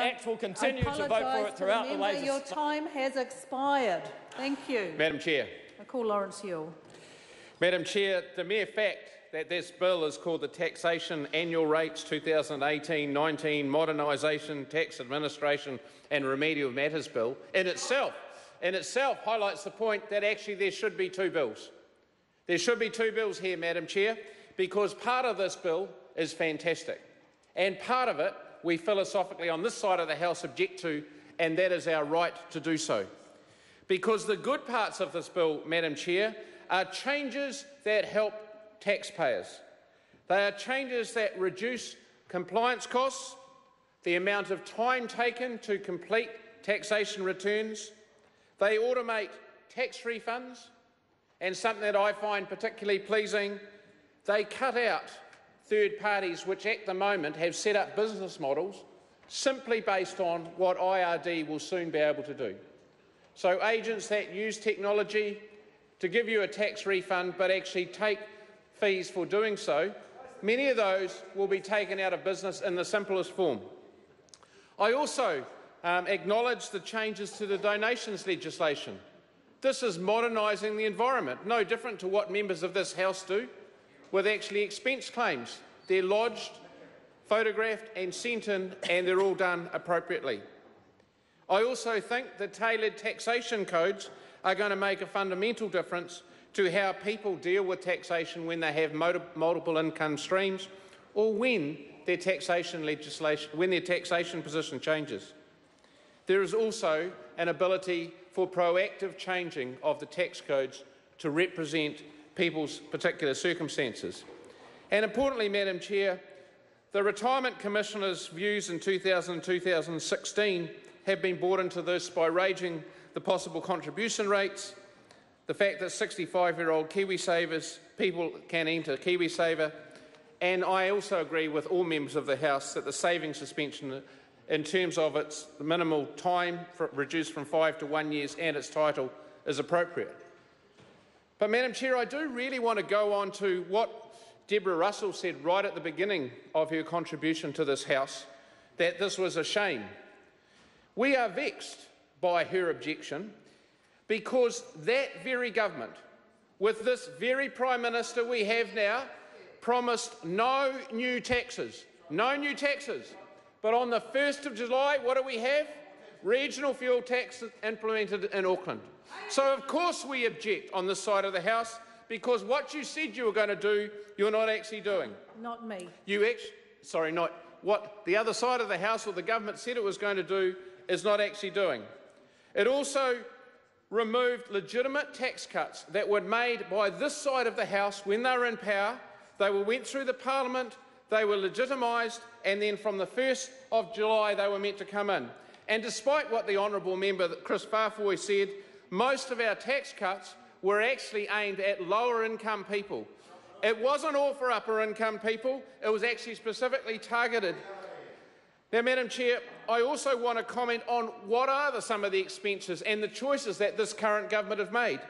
Act will continue to vote for it throughout the the. Your time has expired. Thank you. Madam Chair. I call Lawrence Yule. Madam Chair, the mere fact that this bill is called the Taxation Annual Rates 2018-19 Modernisation, Tax Administration and Remedial Matters Bill in itself, in itself highlights the point that actually there should be two bills. There should be two bills here, Madam Chair, because part of this bill is fantastic, and part of it we philosophically on this side of the House object to, and that is our right to do so. Because the good parts of this bill, Madam Chair, are changes that help taxpayers. They are changes that reduce compliance costs, the amount of time taken to complete taxation returns. They automate tax refunds, and something that I find particularly pleasing, they cut out third parties which at the moment have set up business models simply based on what IRD will soon be able to do. So agents that use technology to give you a tax refund but actually take fees for doing so, many of those will be taken out of business in the simplest form. I also um, acknowledge the changes to the donations legislation. This is modernising the environment, no different to what members of this House do with actually expense claims. They're lodged, photographed and sent in, and they're all done appropriately. I also think the tailored taxation codes are going to make a fundamental difference to how people deal with taxation when they have multiple income streams or when their taxation legislation, when their taxation position changes. There is also an ability for proactive changing of the tax codes to represent people's particular circumstances. And importantly, Madam Chair, the Retirement Commissioner's views in 2000 and 2016 have been brought into this by raising the possible contribution rates, the fact that 65-year-old KiwiSavers people can enter KiwiSaver, and I also agree with all members of the House that the saving suspension in terms of its minimal time reduced from five to one years and its title is appropriate. But, Madam Chair, I do really want to go on to what Deborah Russell said right at the beginning of her contribution to this House, that this was a shame. We are vexed by her objection because that very government, with this very Prime Minister we have now, promised no new taxes. No new taxes. But on the 1st of July, what do we have? Regional fuel tax implemented in Auckland. So, of course, we object on this side of the House because what you said you were going to do, you're not actually doing. Not me. You actually, sorry, not what the other side of the House or the government said it was going to do is not actually doing. It also removed legitimate tax cuts that were made by this side of the House when they were in power. They were, went through the Parliament, they were legitimised, and then from the 1st of July they were meant to come in. And despite what the honourable member Kris Faafoi said, most of our tax cuts were actually aimed at lower income people. It wasn't all for upper income people, it was actually specifically targeted. Now, Madam Chair, I also want to comment on what are the, some of the expenses and the choices that this current government have made.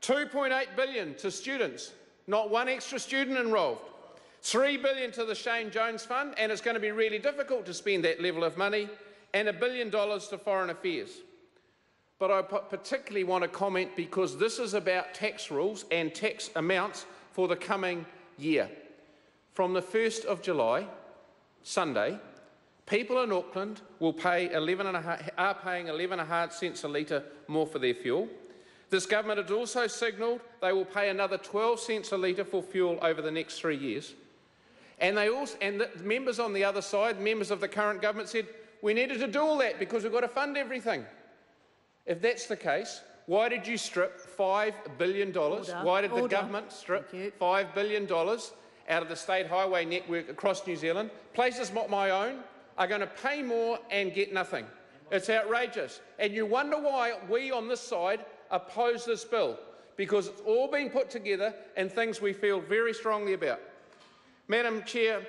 2.8 billion to students, not one extra student enrolled. 3 billion to the Shane Jones Fund, and it's going to be really difficult to spend that level of money, and a billion dollars to foreign affairs. But I particularly want to comment because this is about tax rules and tax amounts for the coming year. From the 1st of July, Sunday, people in Auckland will pay 11 and a half, are paying 11 and a half cents a litre more for their fuel. This government has also signalled they will pay another 12 cents a litre for fuel over the next three years. And, they also, and the members on the other side, members of the current government, said we needed to do all that because we've got to fund everything. If that's the case, why did you strip $5 billion? Order. Why did the government strip $5 billion out of the state highway network across New Zealand? Places like my own are going to pay more and get nothing. It's outrageous. And you wonder why we on this side oppose this bill, because it's all been put together and things we feel very strongly about. Madam Chair,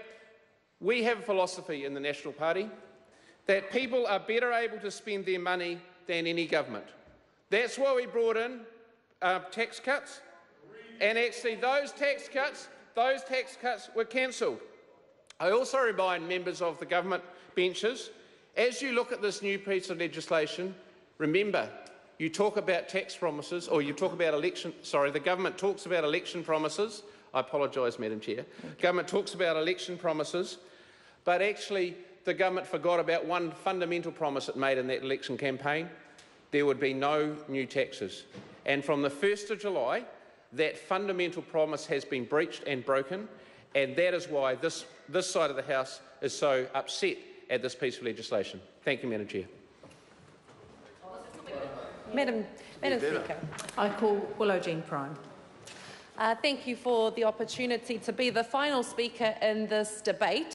we have a philosophy in the National Party that people are better able to spend their money than any government. That's why we brought in uh, tax cuts, and actually those tax cuts, those tax cuts were cancelled. I also remind members of the government benches As you look at this new piece of legislation, remember, you talk about tax promises, or you talk about election, sorry, the government talks about election promises. I apologise, Madam Chair. Government talks about election promises, but actually the government forgot about one fundamental promise it made in that election campaign. There would be no new taxes. And from the 1st of July, that fundamental promise has been breached and broken, and that is why this, this side of the House is so upset at this piece of legislation. Thank you, Madam Chair. Madam, Madam Speaker, I call Willow Jean Prime. uh, thank you for the opportunity to be the final speaker in this debate.